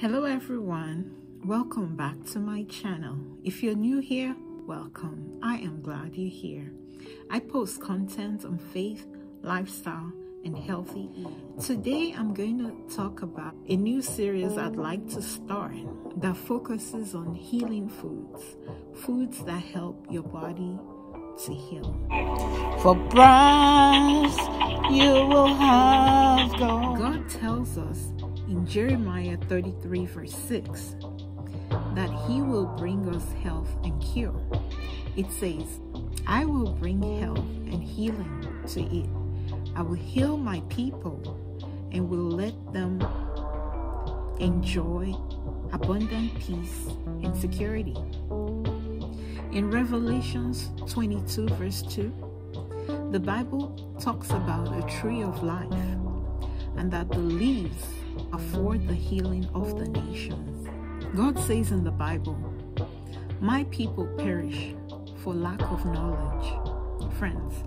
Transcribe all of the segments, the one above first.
Hello everyone, welcome back to my channel. If you're new here, welcome. I am glad you're here. I post content on faith, lifestyle, and healthy eating. Today I'm going to talk about a new series I'd like to start that focuses on healing foods, foods that help your body to heal. For brass you will have gold. God tells us in Jeremiah 33, verse 6, that He will bring us health and cure. It says, I will bring health and healing to it. I will heal my people and will let them enjoy abundant peace and security. In Revelations 22, verse 2, the Bible talks about a tree of life and that the leaves afford the healing of the nations. God says in the Bible, My people perish for lack of knowledge. Friends,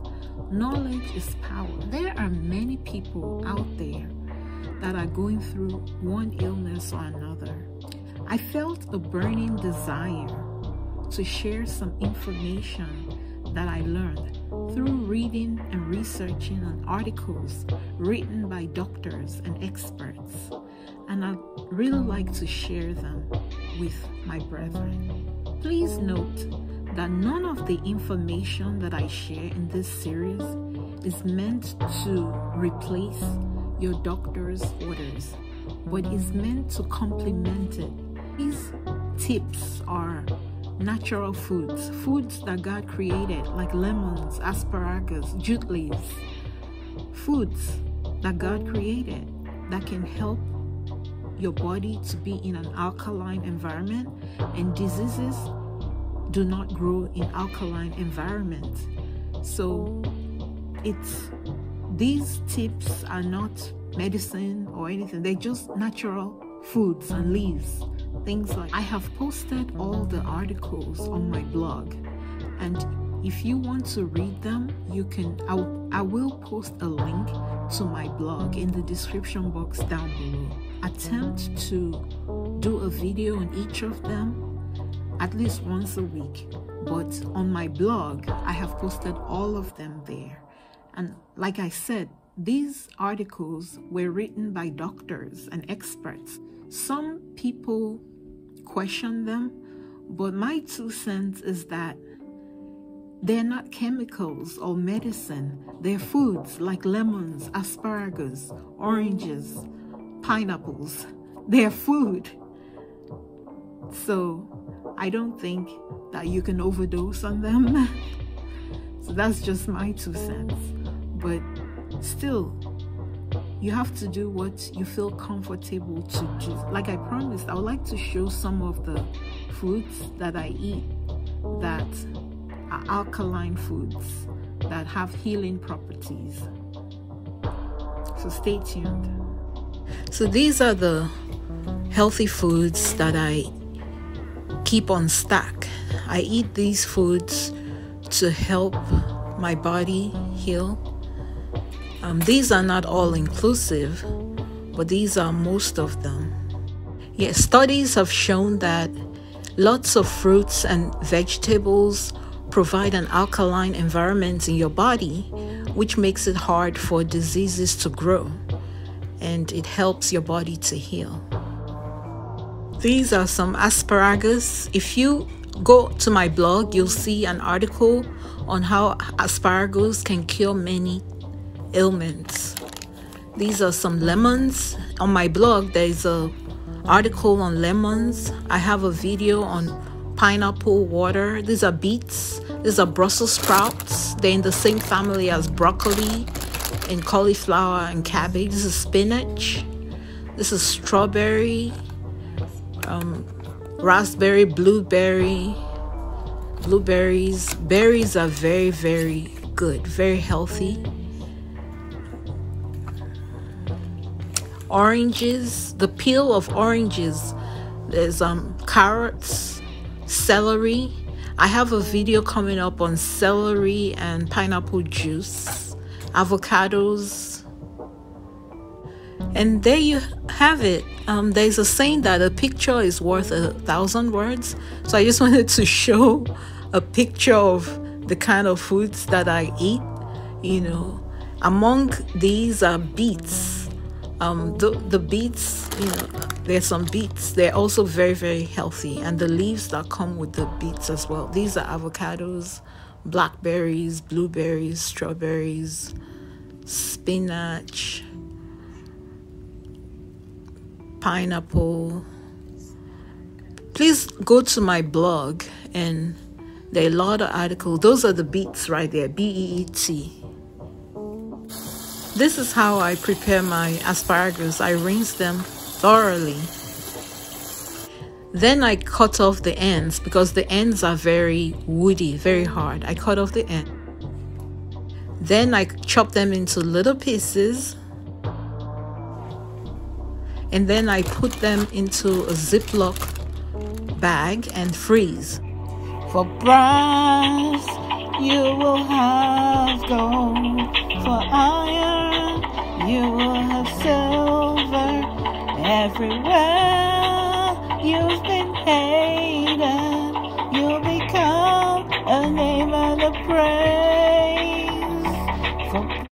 knowledge is power. There are many people out there that are going through one illness or another. I felt a burning desire to share some information that I learned through reading and researching on articles written by doctors and experts, and I'd really like to share them with my brethren. Please note that none of the information that I share in this series is meant to replace your doctor's orders, but is meant to complement it. These tips are natural foods, foods that God created, like lemons, asparagus, jute leaves, foods that God created that can help your body to be in an alkaline environment and diseases do not grow in alkaline environments. So it's these tips are not medicine or anything, they're just natural foods and leaves things like I have posted all the articles on my blog and if you want to read them you can I, I will post a link to my blog in the description box down below. Attempt to do a video on each of them at least once a week but on my blog I have posted all of them there. And like I said these articles were written by doctors and experts. Some people question them, but my two cents is that they're not chemicals or medicine. They're foods like lemons, asparagus, oranges, pineapples. They're food. So I don't think that you can overdose on them. so that's just my two cents. But still, you have to do what you feel comfortable to do. Like I promised, I would like to show some of the foods that I eat that are alkaline foods that have healing properties. So stay tuned. So these are the healthy foods that I keep on stack. I eat these foods to help my body heal um, these are not all inclusive, but these are most of them. Yes, studies have shown that lots of fruits and vegetables provide an alkaline environment in your body, which makes it hard for diseases to grow and it helps your body to heal. These are some asparagus. If you go to my blog, you'll see an article on how asparagus can cure many ailments. These are some lemons. On my blog, there's a article on lemons. I have a video on pineapple water. These are beets. These are Brussels sprouts. They're in the same family as broccoli and cauliflower and cabbage. This is spinach. This is strawberry, um, raspberry, blueberry, blueberries. Berries are very, very good, very healthy. Oranges, the peel of oranges. There's um carrots, celery. I have a video coming up on celery and pineapple juice, avocados. And there you have it. Um, there's a saying that a picture is worth a thousand words. So I just wanted to show a picture of the kind of foods that I eat. You know, among these are beets. Um, the, the beets, you know, there's some beets. They're also very, very healthy. And the leaves that come with the beets as well. These are avocados, blackberries, blueberries, strawberries, spinach, pineapple. Please go to my blog and there are a lot of articles. Those are the beets right there, B E E T. This is how I prepare my asparagus. I rinse them thoroughly. Then I cut off the ends because the ends are very woody, very hard. I cut off the end. Then I chop them into little pieces and then I put them into a Ziploc bag and freeze. For brass, you will have gold. For iron, you will have silver. Everywhere you've been.